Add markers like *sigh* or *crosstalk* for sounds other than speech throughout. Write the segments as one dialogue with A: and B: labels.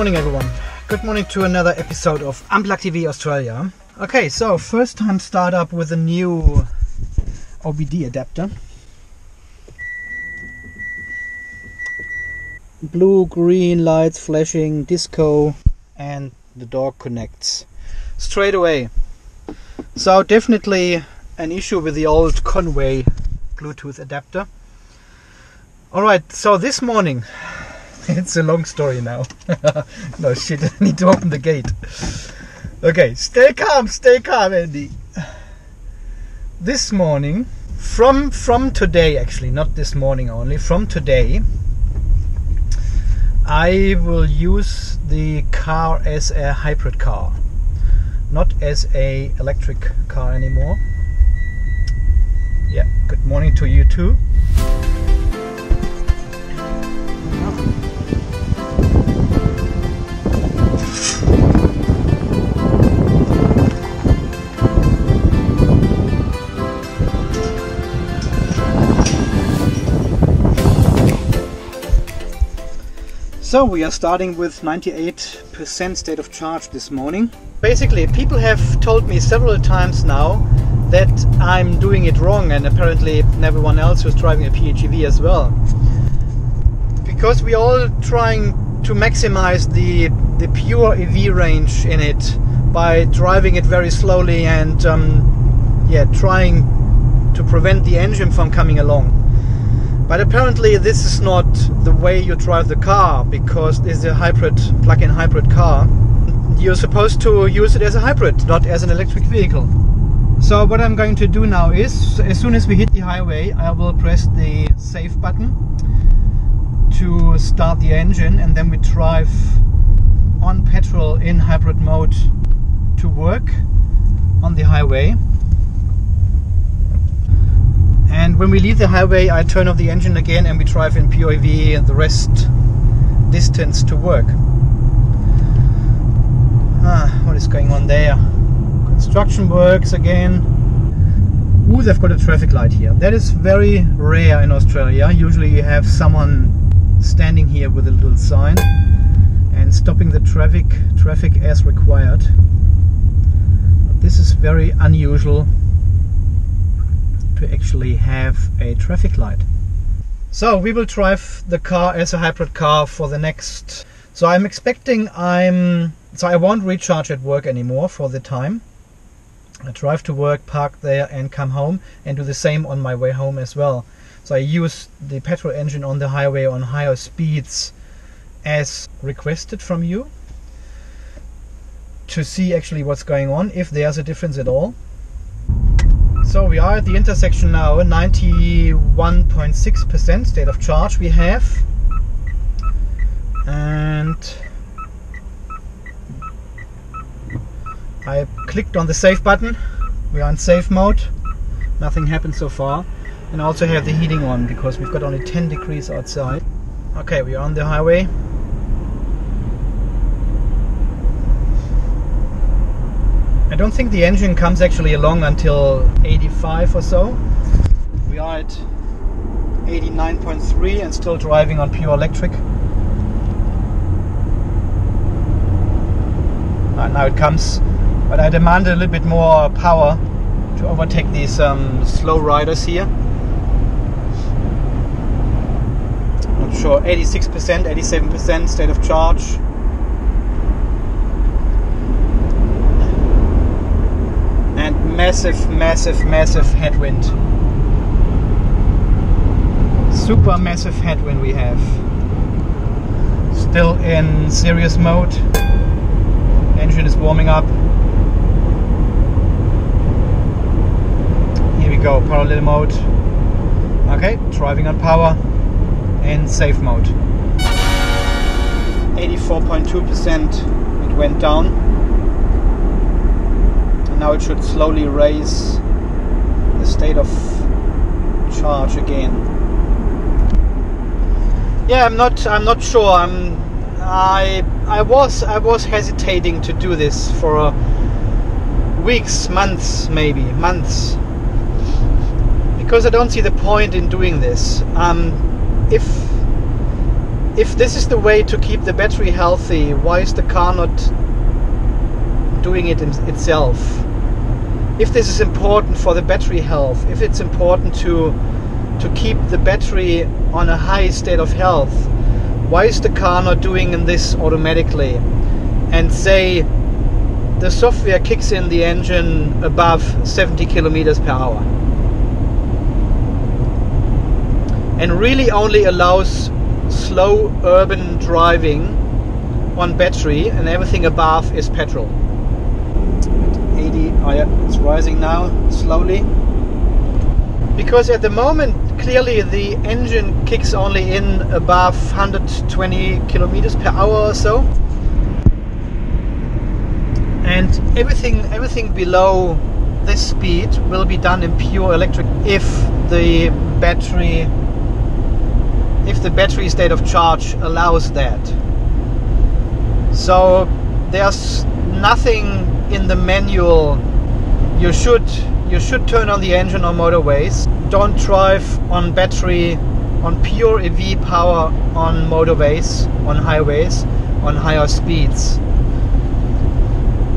A: Good morning, everyone. Good morning to another episode of Unplugged EV Australia. Okay, so first time startup with a new OBD adapter. Blue, green lights flashing, disco, and the dog connects straight away. So definitely an issue with the old Konnwei Bluetooth adapter. Alright, so this morning *laughs* it's a long story now. *laughs* no shit, *laughs* I need to open the gate. Okay, stay calm, stay calm, Andy. This morning, from from today actually, not this morning only, from today, I will use the car as a hybrid car, not as a electric car anymore. Yeah, good morning to you too. So we are starting with 98% state of charge this morning. Basically, people have told me several times now that I'm doing it wrong and apparently everyone else who's driving a PHEV as well. Because we are all trying to maximize the, the pure EV range in it by driving it very slowly and um, yeah, trying to prevent the engine from coming along. But apparently this is not the way you drive the car because it's a hybrid, plug-in hybrid car. You're supposed to use it as a hybrid, not as an electric vehicle. So what I'm going to do now is, as soon as we hit the highway, I will press the save button to start the engine and then we drive on petrol in hybrid mode to work on the highway. And when we leave the highway, I turn off the engine again and we drive in POV and the rest distance to work. Ah, what is going on there? Construction works again. Ooh, they've got a traffic light here. That is very rare in Australia. Usually you have someone standing here with a little sign and stopping the traffic traffic as required. But this is very unusual to actually have a traffic light. So we will drive the car as a hybrid car for the next. So I'm expecting I'm so I won't recharge at work anymore for the time. I drive to work, park there, and come home, and do the same on my way home as well. So I use the petrol engine on the highway on higher speeds as requested from you to see actually what's going on, if there's a difference at all. So we are at the intersection now, 91.6% state of charge we have. And I clicked on the save button. We are in save mode. Nothing happened so far. And I also have the heating on because we've got only 10 degrees outside. Okay, we are on the highway. I don't think the engine comes actually along until 85 or so. We are at 89.3 and still driving on pure electric. Uh, now it comes, but I demand a little bit more power to overtake these um, slow riders here. I'm not sure, 86%, 87% state of charge. and massive, massive, massive headwind. Super massive headwind we have. Still in series mode. Engine is warming up. Here we go, parallel mode. Okay, driving on power in save mode. 84.2% it went down now it should slowly raise the state of charge again. Yeah, I'm not. I'm not sure. I'm. I. I was. I was hesitating to do this for uh, weeks, months, maybe months, because I don't see the point in doing this. Um, if if this is the way to keep the battery healthy, why is the car not doing it in itself? If this is important for the battery health, if it's important to to keep the battery on a high state of health, why is the car not doing in this automatically? And say the software kicks in the engine above 70 kilometers per hour and really only allows slow urban driving on battery and everything above is petrol 80 oh yeah it's rising now slowly because at the moment clearly the engine kicks only in above 120 kilometers per hour or so and everything everything below this speed will be done in pure electric if the battery if the battery state of charge allows that. So there's nothing in the manual. You should you should turn on the engine on motorways. Don't drive on battery on pure EV power on motorways, on highways, on higher speeds.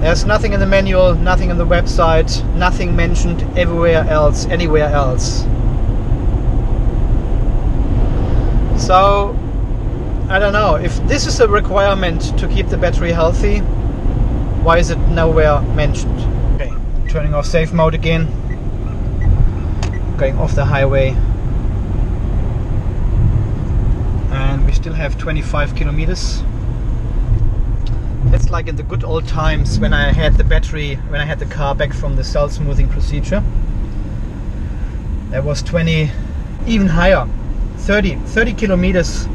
A: There's nothing in the manual, nothing in the website, nothing mentioned everywhere else, anywhere else. So I don't know if this is a requirement to keep the battery healthy. Why is it nowhere mentioned? Turning off save mode again. Going off the highway. And we still have 25 kilometers. It's like in the good old times when I had the battery, when I had the car back from the cell smoothing procedure. That was 20, even higher, 30, 30 kilometers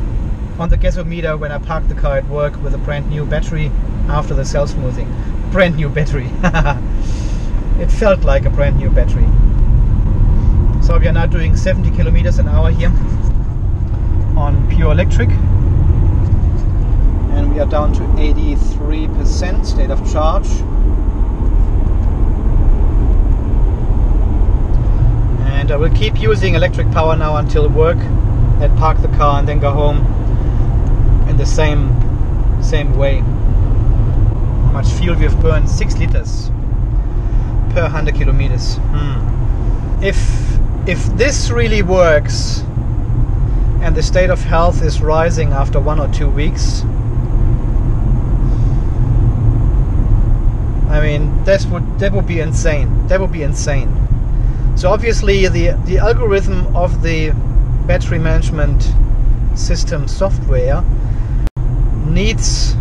A: on the guessometer when I parked the car at work with a brand new battery after the cell smoothing. Brand new battery. *laughs* it felt like a brand new battery. So we are now doing 70 kilometers an hour here on pure electric. And we are down to 83% state of charge. And I will keep using electric power now until work then park the car and then go home in the same same way. How much fuel we've burned? Six liters per 100 kilometers. Hmm. If if this really works and the state of health is rising after one or two weeks, I mean that would that would be insane. That would be insane. So obviously the the algorithm of the battery management system software needs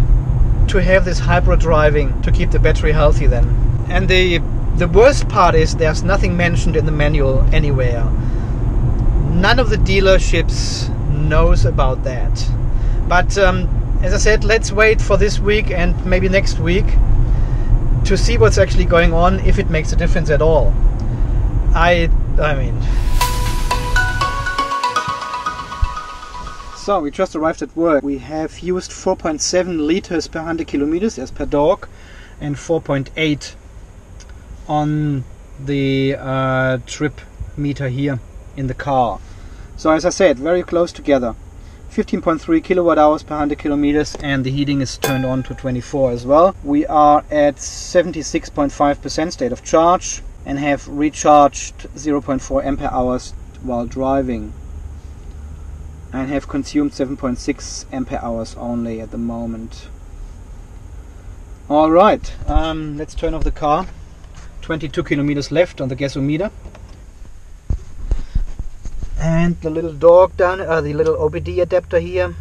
A: to have this hybrid driving to keep the battery healthy then. And the the worst part is there's nothing mentioned in the manual anywhere. None of the dealerships knows about that. But um, as I said, let's wait for this week and maybe next week to see what's actually going on if it makes a difference at all. I I mean So we just arrived at work. We have used 4.7 liters per 100 kilometers as per dog and 4.8 on the uh, trip meter here in the car. So as I said, very close together. 15.3 kilowatt hours per 100 kilometers and the heating is turned on to 24 as well. We are at 76.5% state of charge and have recharged 0.4 ampere hours while driving and have consumed 7.6 ampere hours only at the moment. Alright, um, let's turn off the car. 22 kilometers left on the guessometer. And the little dog down, uh, the little OBD adapter here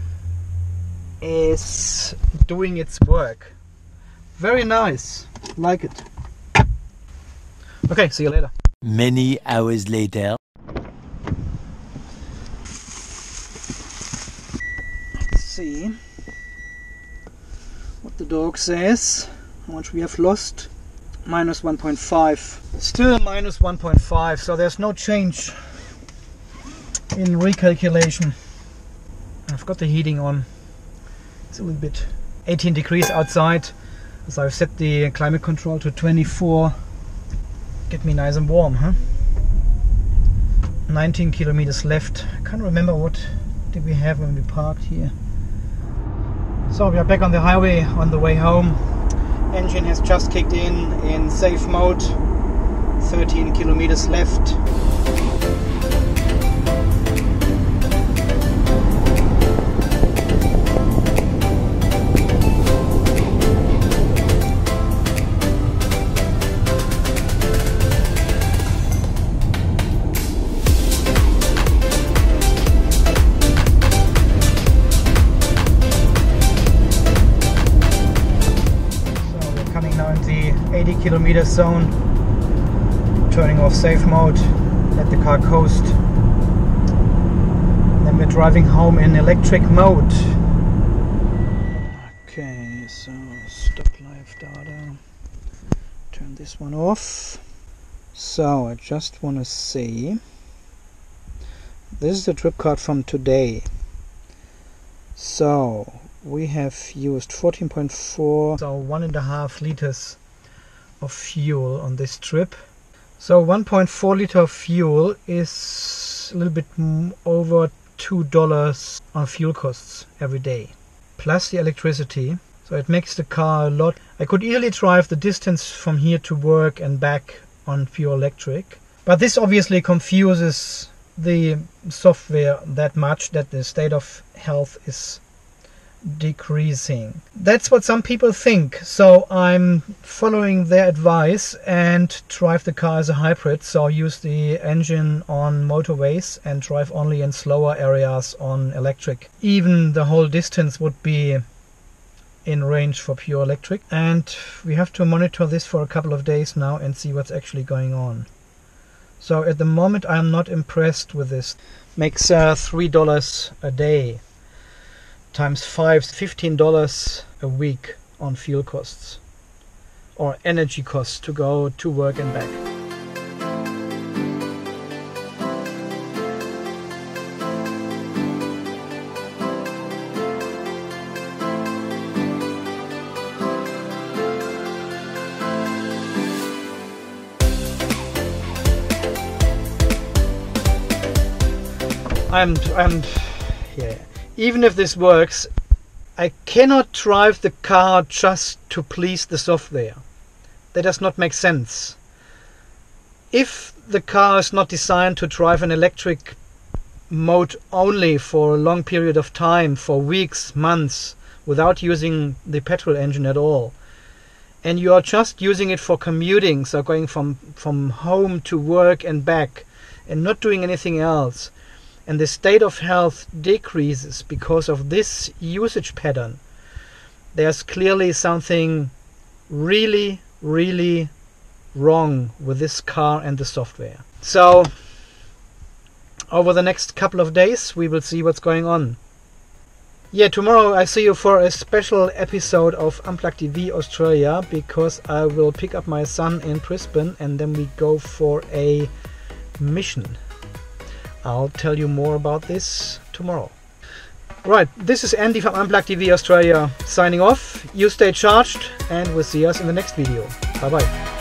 A: is doing its work. Very nice, like it. Okay, see you later.
B: Many hours later.
A: Let's see what the dog says, how much we have lost. Minus 1.5. Still minus 1.5, so there's no change in recalculation. I've got the heating on. It's a little bit 18 degrees outside. So I've set the climate control to 24. Get me nice and warm, huh? 19 kilometers left. I can't remember what did we have when we parked here. So we are back on the highway on the way home. Engine has just kicked in in save mode. 13 kilometers left. Kilometer zone, turning off save mode, let the car coast. Then we're driving home in electric mode. Okay, so stop live data. Turn this one off. So I just want to see. This is the trip card from today. So we have used 14.4 so one and a half liters of fuel on this trip. So 1.4 liter of fuel is a little bit over two dollars on fuel costs every day plus the electricity. So it makes the car a lot. I could easily drive the distance from here to work and back on pure electric but this obviously confuses the software that much that the state of health is decreasing. That's what some people think. So I'm following their advice and drive the car as a hybrid. So use the engine on motorways and drive only in slower areas on electric. Even the whole distance would be in range for pure electric. And we have to monitor this for a couple of days now and see what's actually going on. So at the moment I'm not impressed with this. Makes uh, $3 a day times 5 $15 a week on fuel costs or energy costs to go to work and back. I'm I'm yeah even if this works, I cannot drive the car just to please the software. That does not make sense. If the car is not designed to drive an electric mode only for a long period of time, for weeks, months, without using the petrol engine at all, and you are just using it for commuting, so going from, from home to work and back, and not doing anything else, and the state of health decreases because of this usage pattern, there's clearly something really, really wrong with this car and the software. So, over the next couple of days, we will see what's going on. Yeah, tomorrow I see you for a special episode of Unplugged EV Australia because I will pick up my son in Brisbane and then we go for a mission. I'll tell you more about this tomorrow. Right, this is Andy from Unplugged EV Australia signing off. You stay charged and we'll see us in the next video. Bye bye.